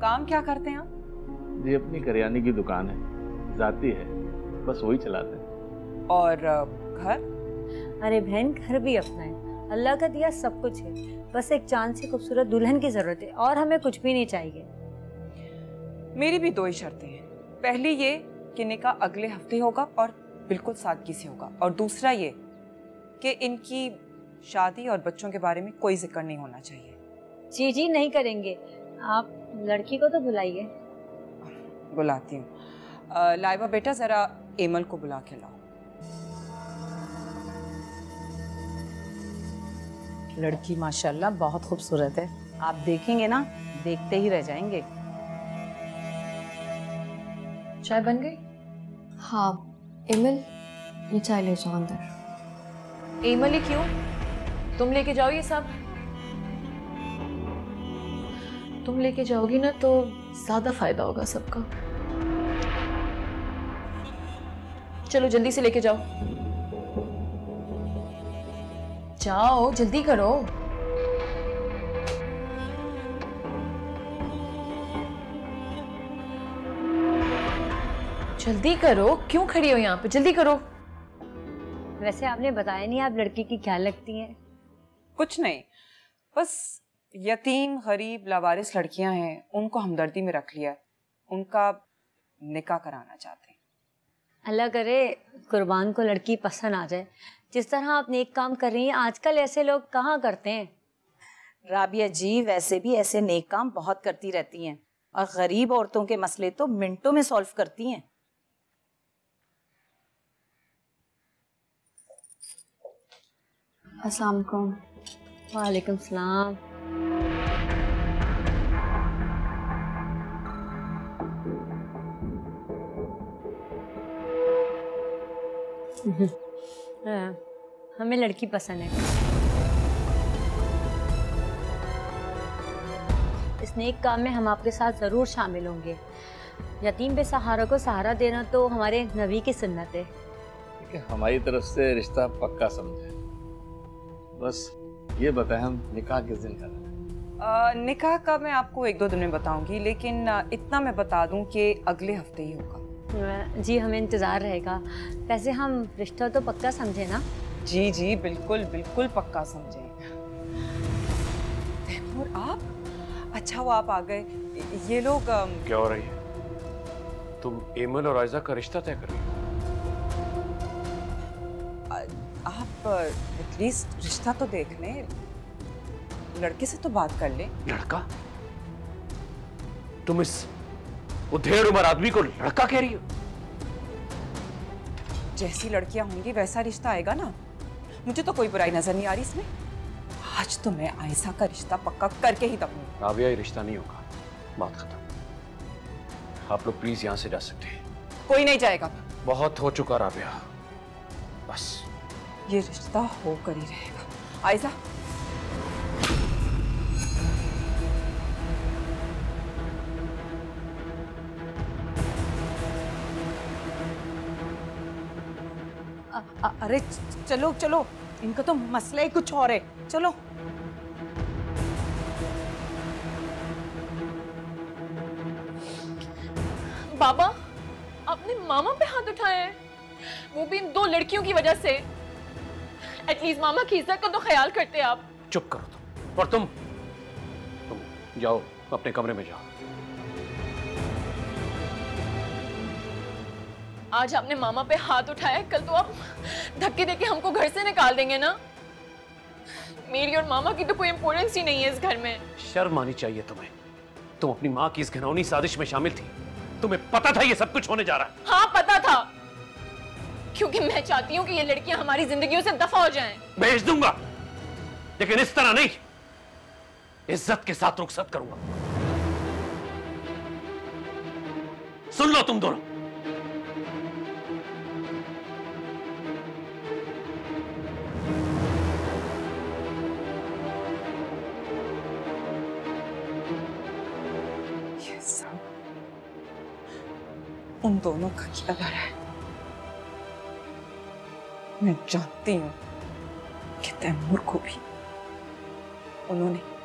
काम क्या करते हैं आप? जी अपनी करियाने की दुकान है। जाती है। बस वही चलाते हैं। और घर? अरे बहन घर भी अपना है। अल्लाह का दिया सब कुछ है। बस एक चाँद से खूबसूरत दुल्हन की ज़रूरत है और हमें कुछ भी नहीं चाहिए। मेरी भी दो ही शर्तें हैं। पहली ये कि निकाह अगले हफ़्ते होगा और बिल्कुल सादगी से होगा। और दूसरा ये कि इनकी शादी और बच्चों के बारे में कोई ज़िक्र नहीं होना चाहिए। जी जी नहीं करेंगे। आप लड़की को तो बुलाइए। बुलाती हूँ। लाइबा बेटा ज़रा एमल को बुला के लाओ। लड़की माशाल्लाह बहुत खूबसूरत है। आप देखेंगे ना देखते ही रह जाएँगे। चाय बन गई? हाँ एमल ये चाय ले जाओ अंदर। एमल ही क्यों? तुम लेके जाओ ये सब। तुम लेके जाओगी ना तो ज़्यादा फ़ायदा होगा सबका। चलो जल्दी से लेके जाओ। जाओ जल्दी करो। जल्दी करो क्यों खड़ी हो यहाँ पे? जल्दी करो। वैसे आपने बताया नहीं आप लड़की की क्या लगती हैं? कुछ नहीं बस यतीम गरीब लावारिस लड़कियाँ हैं उनको हमदर्दी में रख लिया है उनका निकाह कराना चाहते हैं। अल्लाह करे कुर्बान को लड़की पसंद आ जाए। जिस तरह आप नेक काम कर रही हैं आजकल ऐसे लोग कहाँ करते हैं? राबिया जी वैसे भी ऐसे नेक काम बहुत करती रहती हैं। और गरीब औरतों के मसले तो मिनटों में सॉल्व करती हैं। अस्सलाम वालेकुम। वालेकुम सलाम। हाँ, हमें लड़की पसंद है। इस नेक काम में हम आपके साथ ज़रूर शामिल होंगे। यतीम बेसहारा को सहारा देना तो हमारे नबी की सुन्नत है। ठीक है हमारी तरफ़ से रिश्ता पक्का समझे। बस ये बताएँ हम निकाह किस दिन कर? निकाह का मैं आपको एक दो दिन में बताऊँगी लेकिन इतना मैं बता दूँ कि अगले हफ़्ते ही होगा। जी हमें इंतज़ार रहेगा। वैसे हम रिश्ता तो पक्का समझे ना? जी जी बिल्कुल बिल्कुल पक्का समझे। तैमूर आप? अच्छा वो आप आ गए। ये लोग अम, क्या हो रही है? तुम एमल और आयजा का रिश्ता तय कर रही हो? आप एटलीस्ट रिश्ता तो देख लें। लड़के से तो बात कर लें। लड़का? तुम इस उधेड़ उम्र आदमी को लड़का कह रही हो। जैसी लड़कियाँ होंगी वैसा रिश्ता आएगा ना। मुझे तो कोई बुराई नज़र नहीं आ रही इसमें। आज तो मैं आयसा का रिश्ता पक्का करके ही दबूँगी। राबिया ये रिश्ता नहीं होगा। बात खत्म। आप लोग प्लीज़ यहाँ से जा सकते हैं। कोई नहीं जाएगा। बहुत हो चुका राबिया बस। ये रिश्ता होकर ही रहेगा। आयसा अ- अ- अरे चलो चलो। इनका तो मसला ही कुछ और है। चलो। बाबा आपने मामा पे हाथ उठाए हैं। वो भी इन दो लड़कियों की वजह से। एटलीस्ट मामा की इज़्ज़त का तो ख्याल करते आप। चुप करो तुम। और तुम? तुम जाओ अपने कमरे में जाओ। आज आपने मामा पे हाथ उठाया कल तो आप धक्के देके हमको घर से निकाल देंगे ना? मेरी और मामा की तो कोई इम्पोर्टेंस ही नहीं है इस घर में। शर्म आनी चाहिए तुम्हें। तुम अपनी माँ की इस घिनौनी साजिश में शामिल थी। तुम्हें पता था ये सब कुछ होने जा रहा है। हाँ पता था। क्योंकि मैं चाहती हूँ कि ये लड़कियाँ हमारी जिंदगियों से दफ़ा हो जाएँ। भेज दूँगा। लेकिन इस तरह नहीं। इज़्ज़त के साथ रुखसत करूँगा। सुन लो तुम दोनों। उन दोनों का किया रहा है मैं जानती हूँ कि तैमूर को भी उन्होंने